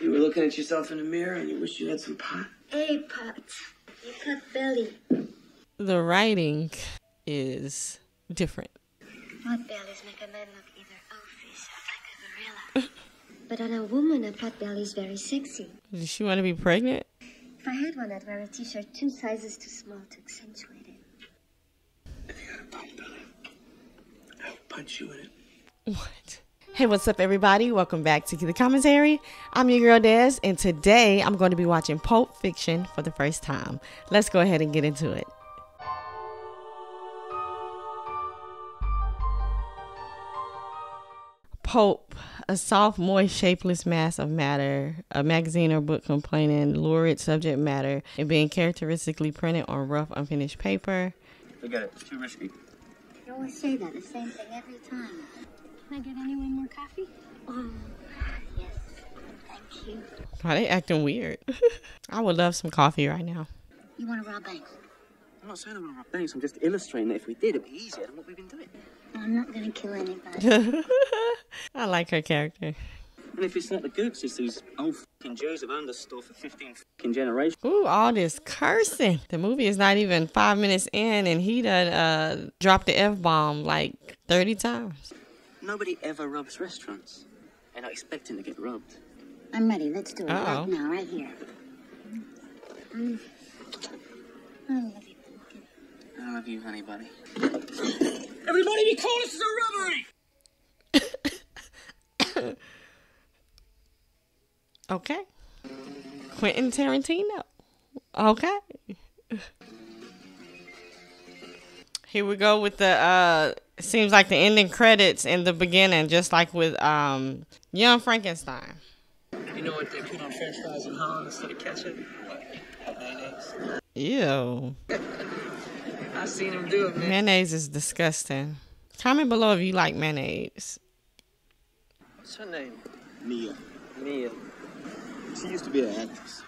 You were looking at yourself in the mirror and you wish you had some pot. A pot. A pot belly. The writing is different. Pot bellies make a man look either oafish or like a gorilla. but on a woman, a pot belly is very sexy. Does she want to be pregnant? If I had one, I'd wear a t-shirt two sizes too small to accentuate it. If you had a pot belly, I would punch you in it. What? Hey, what's up, everybody? Welcome back to the commentary. I'm your girl Des, and today I'm going to be watching Pulp Fiction for the first time. Let's go ahead and get into it. Pulp, a soft, moist, shapeless mass of matter, a magazine or book complaining lurid subject matter and being characteristically printed on rough, unfinished paper. Forget it. It's too risky. You always say that, the same thing every time. Can I get anyone more coffee? Oh, yes. Thank you. Why they acting weird? I would love some coffee right now. You want to rob banks? I'm not saying I want gonna rob banks. I'm just illustrating that if we did, it'd be easier than what we've been doing. No, I'm not going to kill anybody. I like her character. And if it's not the gooks, it's these old fucking Jews have owned the store for 15 fucking generations. Ooh, all this cursing. The movie is not even five minutes in, and he done uh, dropped the F bomb like 30 times. Nobody ever robs restaurants. They're not expecting to get robbed. I'm ready. Let's do it Uh-oh. right now, right here. Mm. I love you, pumpkin. I love you, honey bunny. Everybody be cool, this is a robbery! Okay. Quentin Tarantino. Okay. Here we go with the uh seems like the ending credits in the beginning, just like with um Young Frankenstein. You know what they put on french fries in Holland instead of ketchup? Mayonnaise. Ew. I seen them do it, man. Mayonnaise is disgusting. Comment below if you like mayonnaise. What's her name? Mia. Mia. She used to be an actress.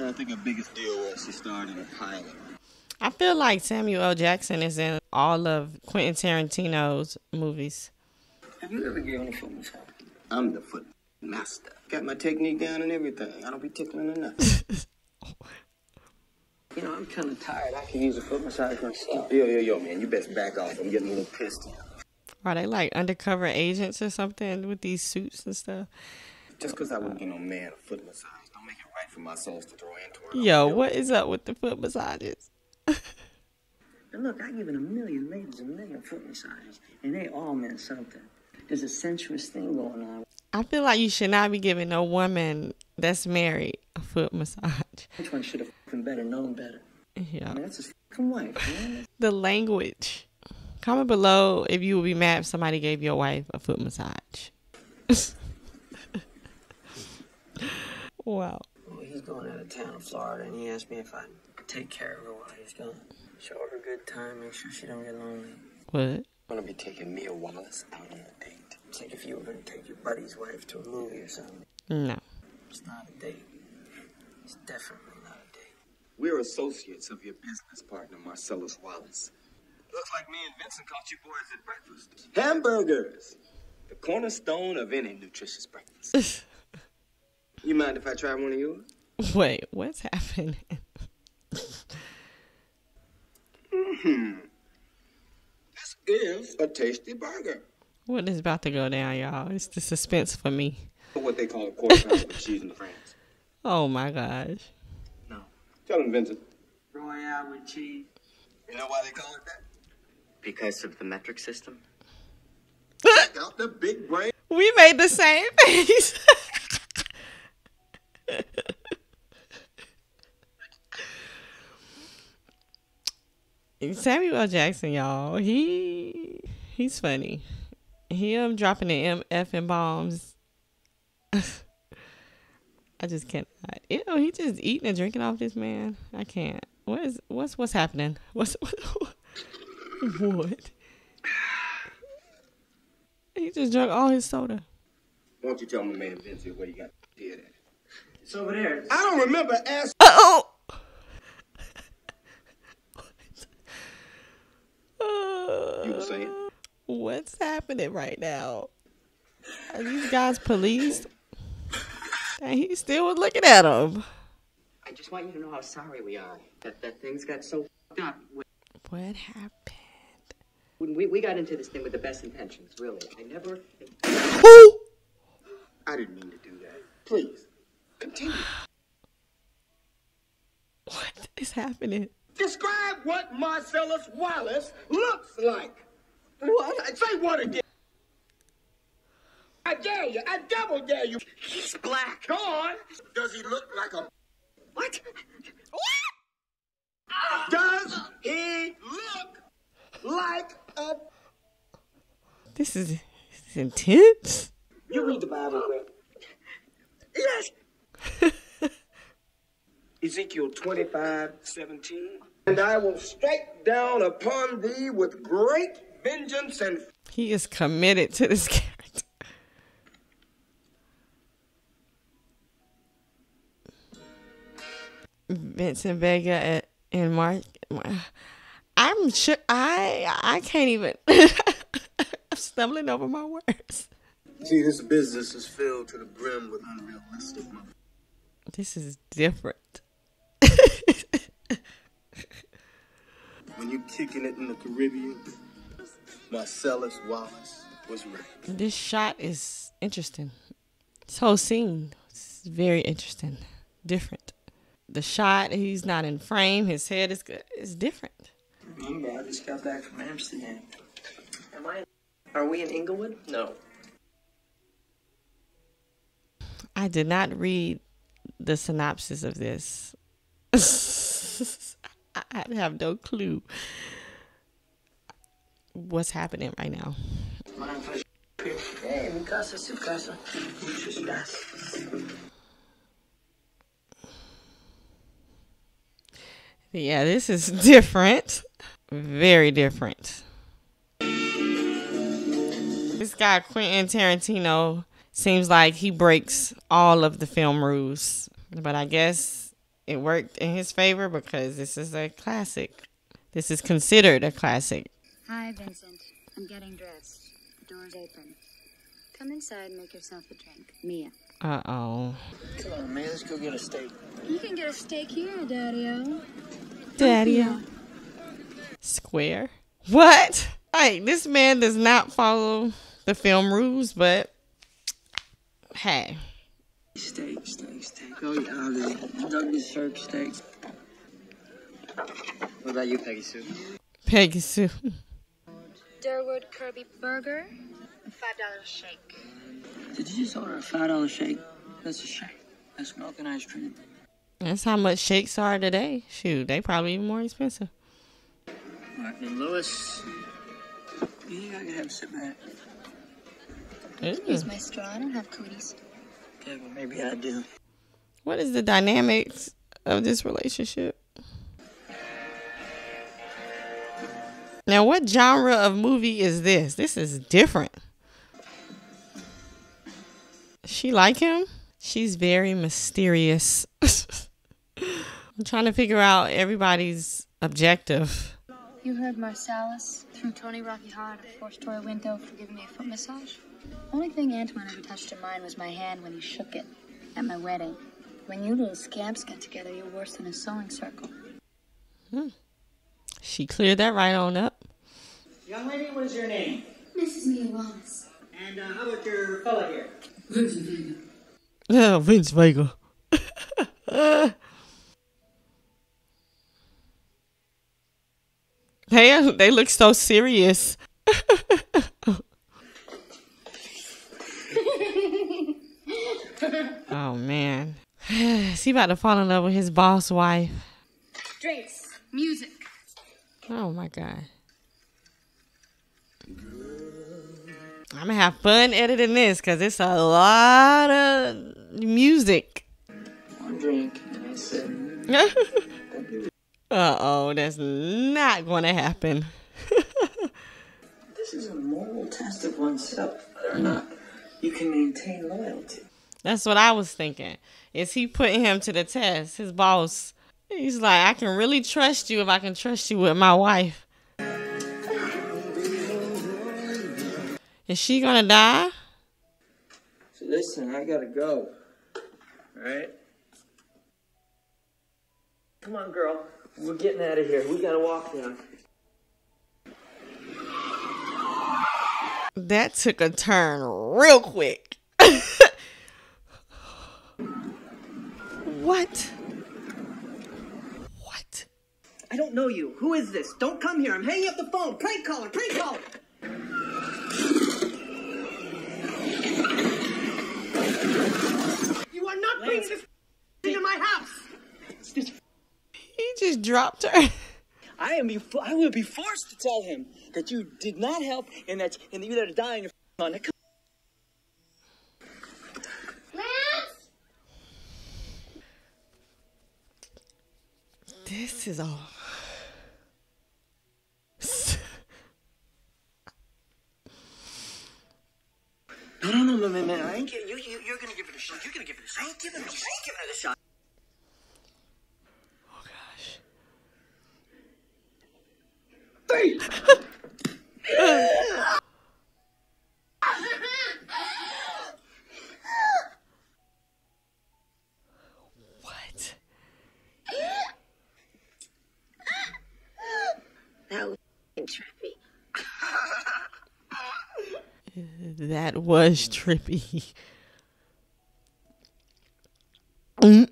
I think her biggest deal was she starred in a pilot. I feel like Samuel L. Jackson is in all of Quentin Tarantino's movies. Have you ever given a foot massage? I'm the foot master. Got my technique down and everything. I don't be tickling enough. You know, I'm kind of tired. I could use a foot massage myself. yo, yo, yo, man, you best back off. I'm getting a little pissed. Are they like undercover agents or something with these suits and stuff? Just because I wouldn't give no man a foot massage, don't make it right for my souls to throw into her. Yo, what is up with the foot massages? And look, I've given a million ladies a million foot massages, and they all meant something. There's a sensuous thing going on. I feel like you should not be giving no woman that's married a foot massage. Which one should have fucking better known better? Yeah. I that's his fucking wife, man. The language. Comment below if you would be mad if somebody gave your wife a foot massage. wow. Well, he's going out of town in Florida, and he asked me if I'd take care of her while he's gone. Show her a good time, make sure she don't get lonely. What? I'm gonna be taking Mia Wallace out on a date. It's like if you were going to take your buddy's wife to a movie or something. No. It's not a date. It's definitely not a date. We're associates of your business partner, Marcellus Wallace. Looks like me and Vincent caught you boys at breakfast. Hamburgers! The cornerstone of any nutritious breakfast. you mind if I try one of yours? Wait, what's happening? Mm-hmm. This is a tasty burger. What is about to go down, y'all? It's the suspense for me. What they call a quarter pounder with cheese in France. Oh my gosh. No. Tell him, Vincent. Royale with cheese. You know why they call it that? Because of the metric system? Got the big brain. We made the same face. Samuel L. Jackson, y'all, he he's funny. He um dropping the M F and bombs. I just can't. Ew, he just eating and drinking off this man. I can't. What is what's what's happening? What's what? what? He just drank all his soda. Why don't you tell my man Vincent where you got the at? It's over there. I don't remember asking. Oh. You were saying? What's happening right now? Are these guys police? And he still was looking at him. I just want you to know how sorry we are that, that things got so f***ed up. What happened? When we, we got into this thing with the best intentions, really. I never. Who? I didn't mean to do that. Please, continue. What is happening? Describe what Marcellus Wallace looks like. What? Say what again? I dare you. I double dare you. He's black. Go on. Does he look like a... What? What? Does he look like a... This is, this is intense. You read the Bible, Greg. Yes. Ezekiel 25, 17. And I will strike down upon thee with great vengeance and He is committed to this character. Vincent Vega at, and Mark. I'm sure I I can't even. I'm stumbling over my words. See, this business is filled to the brim with unrealistic mother. This is different. When you kicking it in the Caribbean, Marcellus Wallace was right. This shot is interesting. This whole scene is very interesting, different. The shot, he's not in frame. His head is good. It's different. Remember, I just got back from Amsterdam. Am I? Are we in Inglewood? No. I did not read the synopsis of this. I have no clue what's happening right now. Yeah, this is different. Very different. This guy, Quentin Tarantino, seems like he breaks all of the film rules. But I guess it worked in his favor because this is a classic. This is considered a classic. Hi, Vincent. I'm getting dressed. The door's open. Come inside and make yourself a drink. Mia. Uh oh. Come on, man, let's go get a steak. You can get a steak here, Daddy-O. Daddy. Square. What? Hey, this man does not follow the film rules, but hey. Steak, steak, steak. Oh, yeah, I'll do Douglas Sirk steak. What about you, Peggy Sue? Peggy Sue. Durwood Kirby burger. Five dollars shake. Did you just order a five dollar shake? That's a shake. That's milk and ice cream. That's how much shakes are today. Shoot, they probably even more expensive. Martin and Lewis. You think I can have a sit back? Use my straw. I don't have cooties. Okay, well, maybe I do. What is the dynamics of this relationship? Now, what genre of movie is this? This is different. She like him? She's very mysterious. I'm trying to figure out everybody's objective. You heard Marcellus through Tony Rocky Horror at forced Tori Window for giving me a foot massage? Only thing Antoine ever touched in mine was my hand when he shook it at my wedding. When you little scamps get together, you're worse than a sewing circle. She cleared that right on up. Young lady, what is your name? Mrs. Mia Wallace. And uh, how about your fella here? Oh, Vince Vega. they they look so serious. oh man, is he about to fall in love with his boss wife? Drinks. Music. Oh my god. I'm gonna have fun editing this because it's a lot of music. One drink, and I said, uh oh, that's not gonna happen. this is a moral test of oneself, whether or not you can maintain loyalty. That's what I was thinking. Is he putting him to the test? His boss. He's like, I can really trust you if I can trust you with my wife. Is she gonna die? So listen, I gotta go. All right? Come on, girl. We're getting out of here. We gotta walk now. That took a turn real quick. what? What? I don't know you. Who is this? Don't come here. I'm hanging up the phone. Prank caller. Prank caller. You are not bringing this into my house. He just dropped her. I am. Be, I will be forced to tell him that you did not help and that and that you let her die in your on it. This is all. No, no, no, no, no, no. I ain't giving you, you. You're gonna give it a shot. You're gonna give it a shot. I ain't giving. her. I ain't giving it a shot. Oh gosh. What? That was trippy. That was trippy. Mm.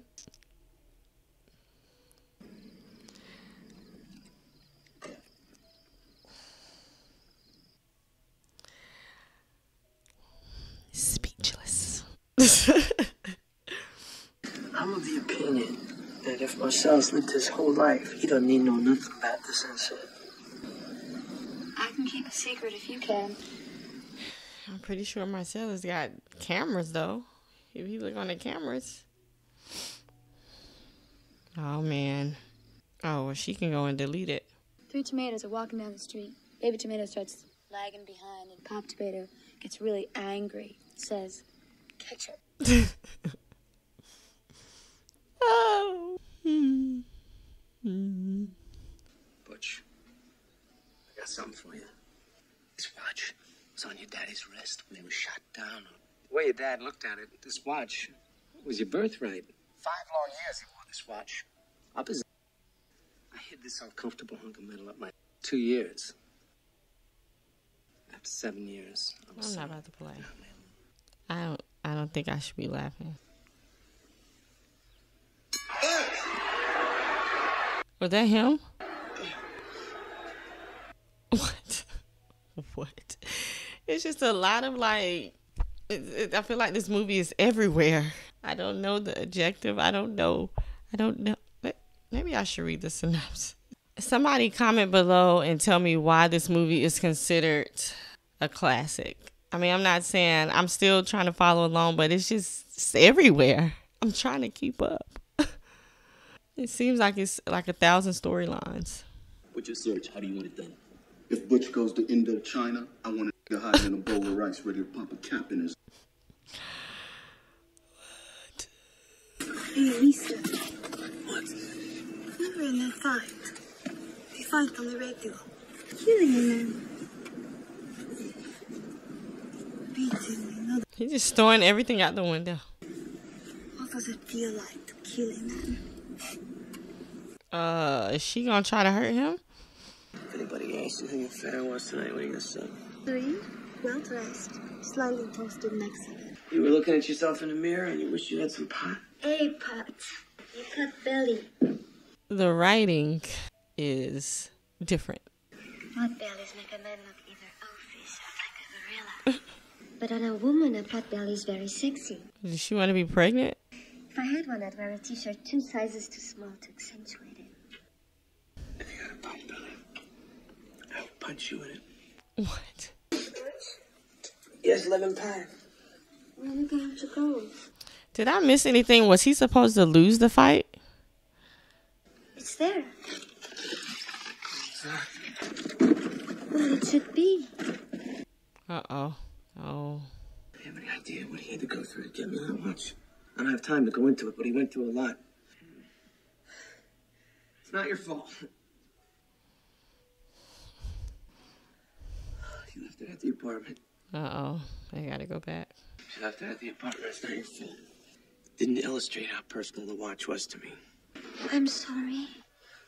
Speechless. I'm of the opinion that if Marcellus lived his whole life, he don't need know nothing about the sunset. I can keep a secret if you can. I'm pretty sure Marcella's got cameras though. If you look on the cameras. Oh man. Oh, well, she can go and delete it. Three tomatoes are walking down the street. Baby tomato starts lagging behind, and Pop Tomato gets really angry. Says, "Ketchup." Oh. Butch, I got something for you. This watch was on your daddy's wrist when he was shot down. The way your dad looked at it, this watch was your birthright. Five long years he wore this watch. Up his. I hid this uncomfortable hunk of metal up my two years. After seven years, I was I'm not about to play. I don't. I don't think I should be laughing. Was that him? What? What? It's just a lot of like. It, it, I feel like this movie is everywhere. I don't know the adjective. I don't know. I don't know. Maybe I should read the synopsis. Somebody comment below and tell me why this movie is considered a classic. I mean, I'm not saying I'm still trying to follow along, but it's just it's everywhere. I'm trying to keep up. it seems like it's like a thousand storylines. With your search, how do you want it done? If Butch goes to Indochina, I want a nigga hiding in a bowl of rice ready to pop a cap in his. Hey, Lisa. What? Remember in that fight? They fight on the radio. Killing a man. Beating another. He's just throwing everything out the window. What does it feel like to kill a man? Uh, is she gonna try to hurt him? If anybody asks you who your fan was tonight, what are you gonna say? Three, well dressed, slightly toasted Mexican. You were looking at yourself in the mirror and you wish you had some pot. Hey, pot. You cut belly. The writing is different. Pot bellies make a man look either oafish or like a gorilla. but on a woman, a pot belly is very sexy. Does she want to be pregnant? If I had one, I'd wear a t-shirt two sizes too small to accentuate it. And you got a pot belly. I'll punch you in it. What? Yes, lemon pie. Where are we going to go? Did I miss anything? Was he supposed to lose the fight? It's there. Well, it should be. Uh oh. Oh. Do you have any idea what he had to go through to get me that much? I don't have time to go into it, but he went through a lot. It's not your fault. You left it at the apartment. Uh oh. I gotta go back. You left it at the apartment. It's not your fault. didn't illustrate how personal the watch was to me. I'm sorry.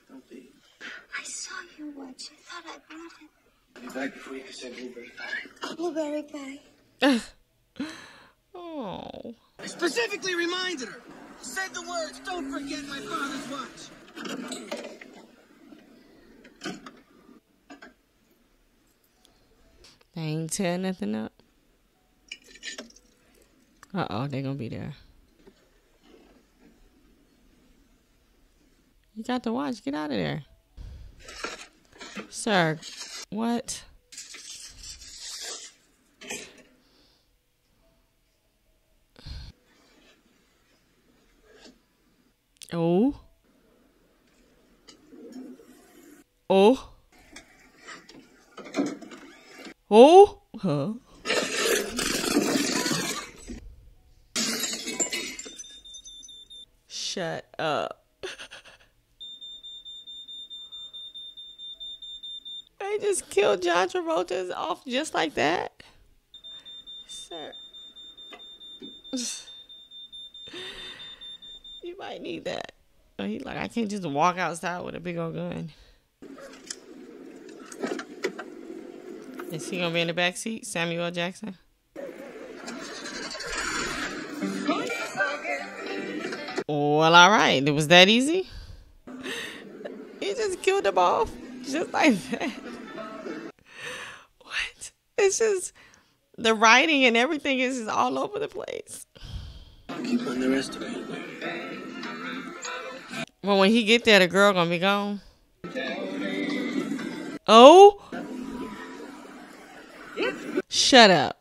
Don't be. I saw your watch. I thought I brought it. I'll be back before you can say blueberry pie. Blueberry pie. Oh. I specifically reminded her. Said the words, don't forget my father's watch. They ain't tear nothing up. Uh oh, they gonna be there. You got the watch. Get out of there. Sir, what? Oh. Oh. Oh. Huh. Shut up. They just killed John Travolta's off just like that. Sir. You might need that. He like, I can't just walk outside with a big old gun. Is he gonna be in the back seat, Samuel Jackson? Well, all right. It was that easy. He just killed them off, just like that. What? It's just the writing and everything is just all over the place. I'll keep underestimating you. Well, when he get there, the girl gonna be gone. Oh, shut up.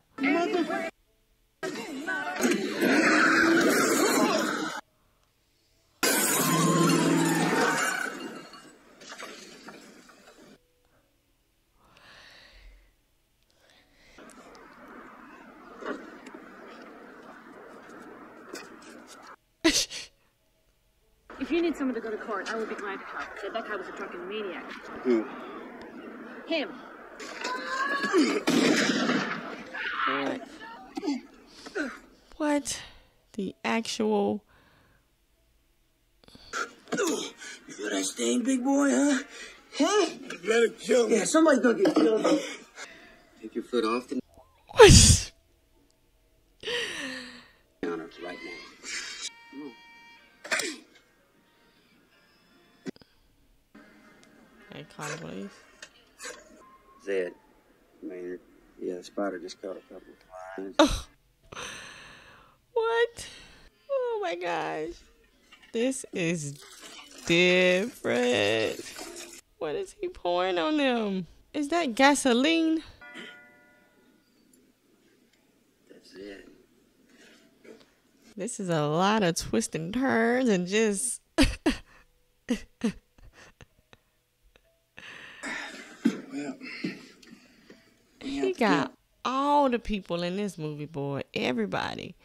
If you need someone to go to court, I will be glad to help. Said that guy was a drunken maniac. Who? Him. What? The actual. You feel that sting, big boy, huh? Huh? You better kill me. Yeah, somebody's gonna get killed. Take your foot off the What? counter right now. Hey, call the police. Zed, Maynard. Yeah, the spider just caught a couple of flies. What? Oh my gosh. This is different. What is he pouring on them? Is that gasoline? That's it. This is a lot of twists and turns and just. Well, he got all the people in this movie, boy. Everybody.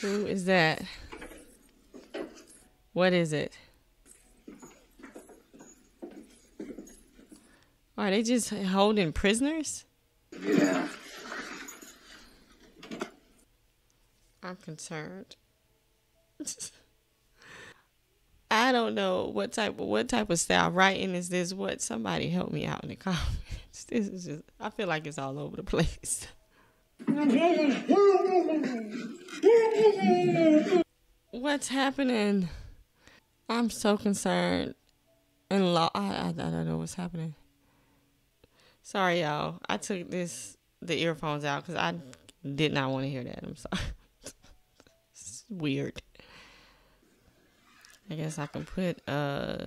Who is that? What is it? Are they just holding prisoners? yeah. I'm concerned. I don't know what type of what type of style writing is this. What somebody help me out in the comments. This is just I feel like it's all over the place. What's happening? I'm so concerned and lo- I, I I don't know what's happening. Sorry, y'all. I took this the earphones out because I did not want to hear that. I'm sorry. it's weird. I guess I can put uh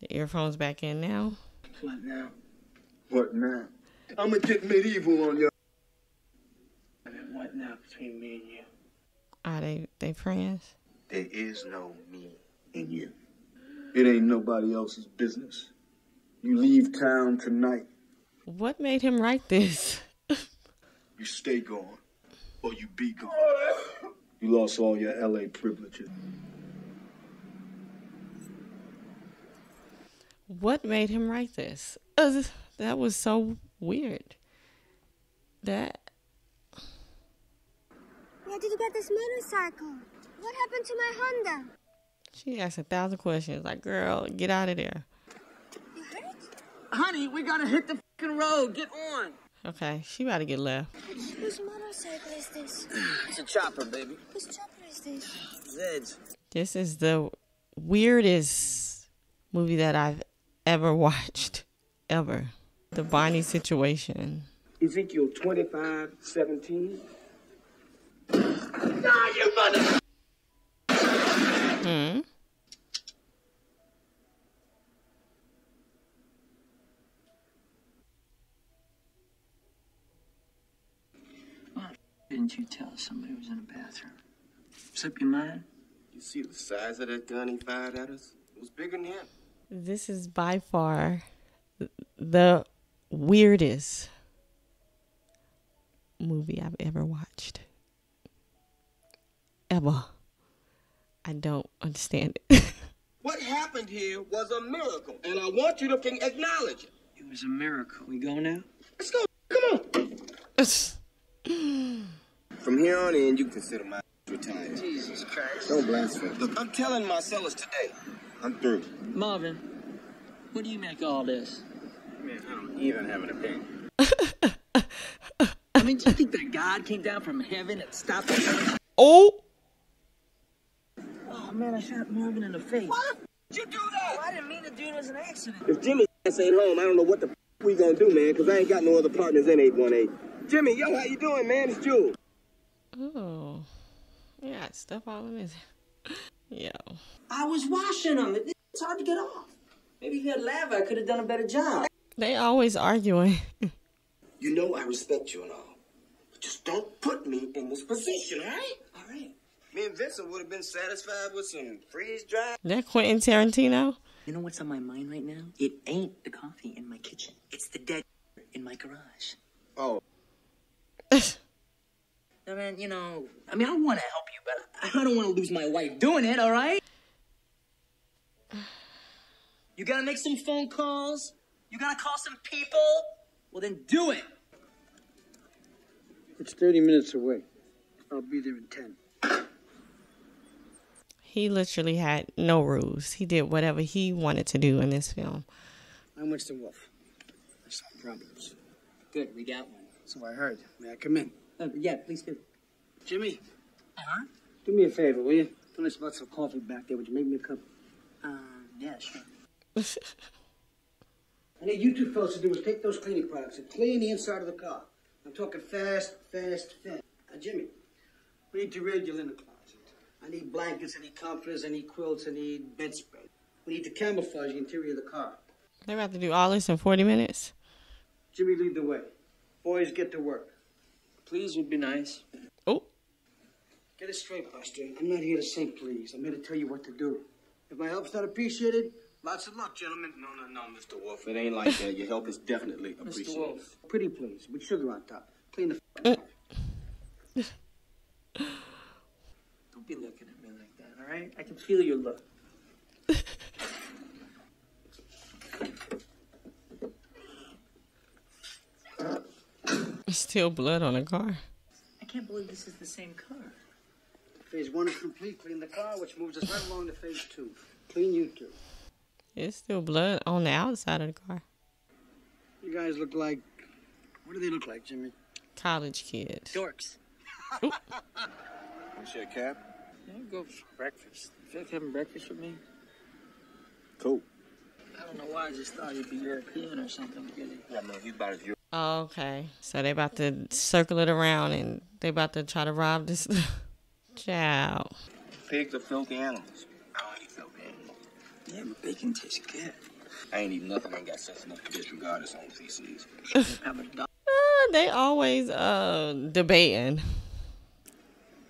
the earphones back in now. What now? What now? I'm gonna get medieval on you. What now between me and you? Are they they friends? There is no me in you. It ain't nobody else's business. You leave town tonight. What made him write this? You stay gone, or you be gone. You lost all your LA privileges. What made him write this? Uh, that was so weird. That Where did you get this motorcycle? What happened to my Honda? She asked a thousand questions. Like, girl, get out of there. You hurt? Honey, we gotta hit the fucking road. Get on. Okay, she about to get left. Whose motorcycle is this? It's a chopper, baby. Whose chopper is this? Zed's. This is the weirdest movie that I've ever watched. Ever. The Bonnie situation. Ezekiel 25, 17. Hmm. Didn't you tell somebody was in the bathroom? Slip your mind? You see the size of that gun he fired at us? It was bigger than him. This is by far the weirdest movie I've ever watched. Ever. I don't understand it. What happened here was a miracle, and I want you to fucking acknowledge it. It was a miracle. We go now? Let's go. Come on. From here on in, you consider my retired. Jesus Christ. Don't blaspheme. Look, I'm telling Marcellus today. I'm through. Marvin, what do you make of all this? Man, I don't even have an opinion. I mean, do you think that God came down from heaven and stopped us? oh, Oh, man, I shot Marvin in the face. What? Did You do that? Oh, I didn't mean to do it as an accident. If Jimmy ain't home, I don't know what the f- we gonna do, man, because I ain't got no other partners in 818. Jimmy, yo, how you doing, man? It's Jules. oh, yeah, stuff all in this. Yo, I was washing them. It's hard to get off. Maybe if you had lava, I could have done a better job. They always arguing. You know I respect you and all. But just don't put me in this position, all right? All right. Me and Vincent would have been satisfied with some freeze dry. that Quentin Tarantino. You know what's on my mind right now? It ain't the coffee in my kitchen. It's the dead in my garage. Oh, I mean, you know, I mean, I want to help you, but I don't want to lose my wife doing it, all right? You gotta make some phone calls. You gotta call some people. Well, then do it. It's 30 minutes away. I'll be there in 10. He literally had no rules. He did whatever he wanted to do in this film. I'm Winston Wolf. I solve problems. Good, we got one. So I heard. May I come in? Uh, yeah, please do. Jimmy, Uh-huh. do me a favor, will you? Finish about some coffee back there. Would you make me a cup? Um, yeah, sure. I need you two fellas to do is take those cleaning products and clean the inside of the car. I'm talking fast, fast, fast. Now, Jimmy, we need to raid your linen closet. I need blankets, I need comforters, I need quilts, I need bedspread. We need to camouflage the interior of the car. They're about to do all this in 40 minutes. Jimmy, lead the way. Boys, get to work. Please would be nice. Oh, Get it straight, Buster. I'm not here to say please. I'm here to tell you what to do. If my help's not appreciated, lots of luck, gentlemen. no, no, no, Mr. Wolf. It ain't like that. Your help is definitely appreciated. Mr. appreciated. Wolf. Pretty please, with sugar on top. Clean the f- uh. Don't be looking at me like that, all right? I can feel your look. still blood on the car. I can't believe this is the same car. Phase one is complete. Clean the car, which moves us right along to phase two. Clean you two. It's still blood on the outside of the car. You guys look like. What do they look like, Jimmy? College kids. Dorks. Want You share a cab? Yeah, go for breakfast. You feel like having breakfast with me? Cool. I don't know why, I just thought you'd be European or something. Really. Yeah, man, he's about as you. Oh, okay. So they about to circle it around and they about to try to rob this child. Pigs are filthy animals. Yeah, but bacon tastes good. I ain't even nothing. I ain't got sense enough to disregard his own feces. How about? Uh, they always uh debating.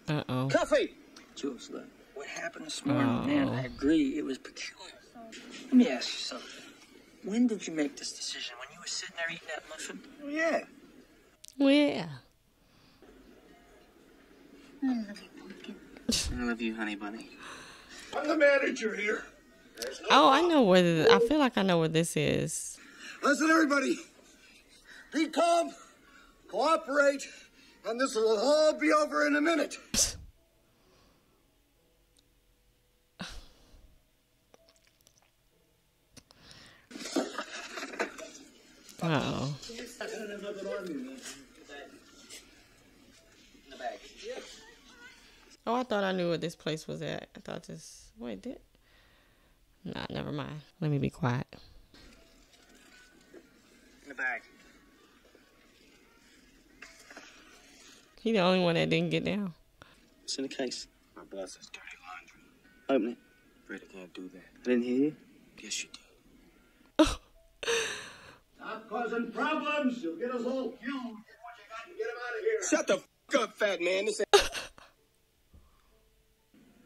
Uh oh. Coffee! Jules, look, what happened this morning, man, I agree, it was peculiar. Let me ask you something. When did you make this decision? When you were sitting there eating that muffin? Yeah. Well, yeah. I love you, pumpkin. I love you, honey bunny. I'm the manager here. Oh, I know where. th- I feel like I know where this is. Listen, everybody. Be calm, cooperate, And this will all be over in a minute. Oh. Oh, I thought I knew what this place was at. I thought this. Wait, did? Nah, never mind. Let me be quiet. In the bag. He the only one that didn't get down. It's in the case. My boss has dirty laundry. Open it. Fred, I can't do that. I didn't hear you. Yes, you did. Stop causing problems. You'll get us all killed. Get what you got and get him out of here. Shut the f up, fat man. This ain't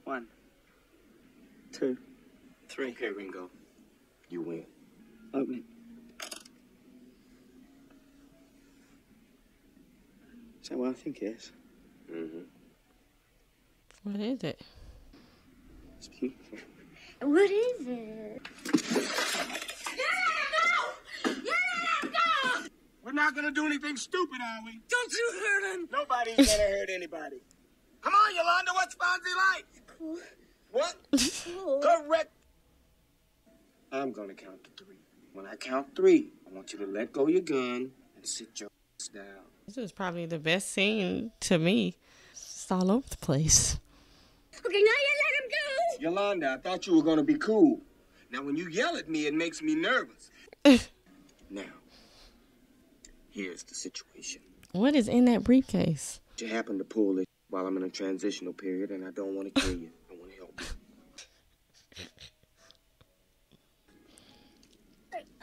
One. Two. Three. okay, Ringo. You win. Open it. Is that what I think it is? Mm-hmm. What is it? It's beautiful. What is it? We're not gonna do anything stupid, are we? Don't you hurt him! Nobody's gonna hurt anybody. Come on, Yolanda. What's Fonzie like? Cool. What? Cool. Correct. I'm gonna count to three. When I count three, I want you to let go your gun and sit your ass down. This is probably the best scene to me. It's all over the place. Okay, now you let him go. Yolanda, I thought you were gonna be cool. Now, when you yell at me, it makes me nervous. now, here's the situation. What is in that briefcase? You happen to pull it while I'm in a transitional period, and I don't want to kill you. I want to help you.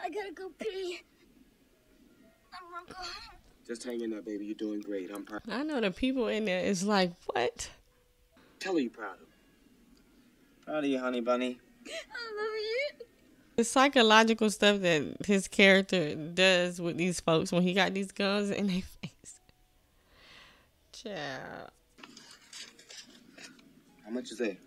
I, I gotta go pee. I'm gonna go home. Just hang in there, baby. You're doing great. I'm proud. I know the people in there is like, what? Tell her you're proud of her. Proud of you, honey bunny. I love you. The psychological stuff that his character does with these folks when he got these guns in their face. Child. How much is that?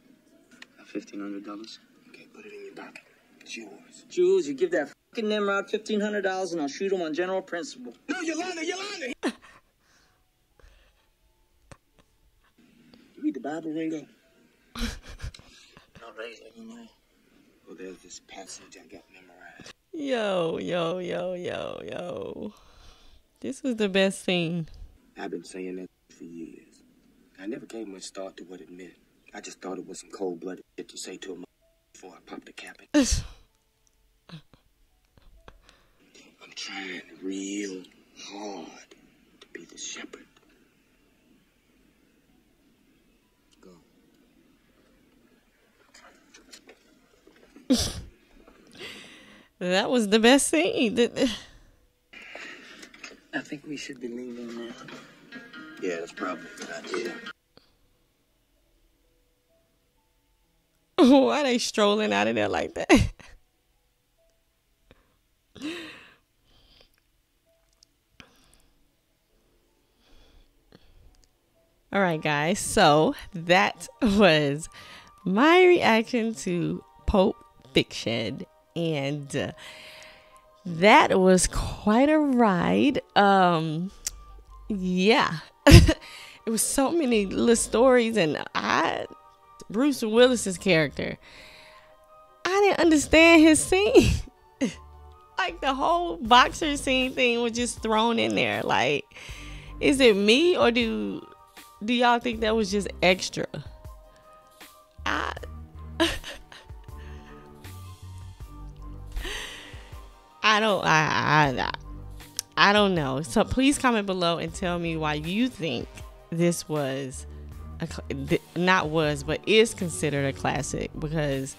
Fifteen hundred dollars. Okay, put it in your pocket. It's yours. Jules, you give that fucking Nimrod fifteen hundred dollars, and I'll shoot him on general principle. No, Yolanda, Yolanda! you read the Bible, Ringo? Not really, you know. Well, there's this passage I got memorized. Yo, yo, yo, yo, yo. This was the best scene. I've been saying that for years. I never gave much thought to what it meant. I just thought it was some cold-blooded shit to say to a mother before I popped the cap. in. I'm trying real hard to be the shepherd. Go. That was the best scene. I think we should be leaving now. Yeah, that's probably a good idea. Why they strolling out of there like that? All right, guys. So that was my reaction to Pulp Fiction, and uh, that was quite a ride. Um, yeah, it was so many little stories, and I Bruce Willis's character. I didn't understand his scene. like the whole boxer scene thing was just thrown in there. Like, is it me or do do y'all think that was just extra? I I don't I, I I don't know. So please comment below and tell me why you think this was a, not was but is considered a classic because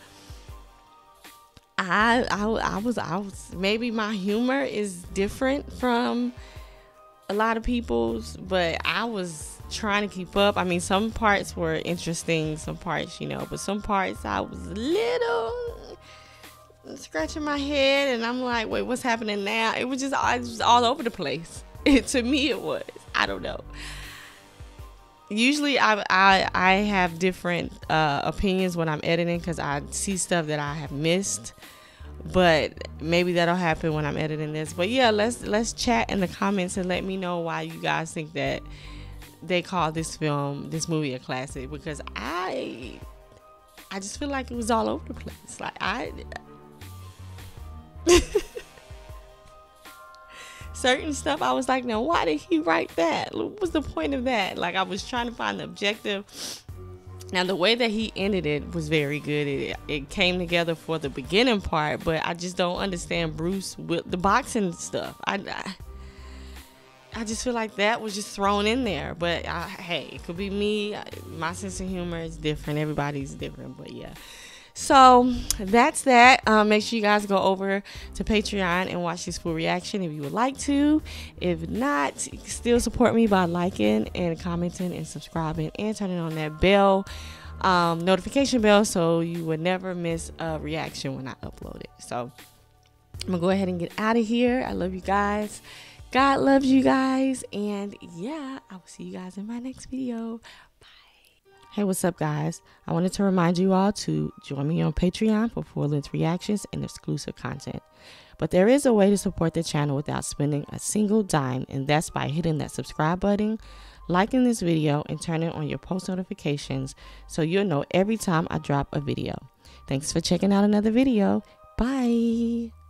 I, I I was I was maybe my humor is different from a lot of people's but I was trying to keep up. I mean some parts were interesting, some parts, you know, but some parts I was a little scratching my head and I'm like, wait, what's happening now? It was just I was all over the place. It, to me it was. I don't know usually I, I I have different uh, opinions when I'm editing because I see stuff that I have missed. But maybe that'll happen when I'm editing this. But yeah, let's let's chat in the comments and let me know why you guys think that they call this film, this movie, a classic because I, I just feel like it was all over the place. Like I. certain stuff I was like, now why did he write that? What was the point of that? Like I was trying to find the objective. Now the way that he ended it was very good. It, it came together for the beginning part, but I just don't understand Bruce with the boxing stuff. I, I I just feel like that was just thrown in there. But I, hey, it could be me. My sense of humor is different. Everybody's different. But yeah. So that's that. Um, make sure you guys go over to Patreon and watch this full reaction if you would like to. If not, still support me by liking and commenting and subscribing and turning on that bell um, notification bell so you would never miss a reaction when I upload it. So I'm gonna go ahead and get out of here. I love you guys. God loves you guys. And yeah, I will see you guys in my next video. Bye. Hey, what's up, guys? I wanted to remind you all to join me on Patreon for full length reactions and exclusive content. But there is a way to support the channel without spending a single dime, and that's by hitting that subscribe button, liking this video, and turning on your post notifications so you'll know every time I drop a video. Thanks for checking out another video. Bye.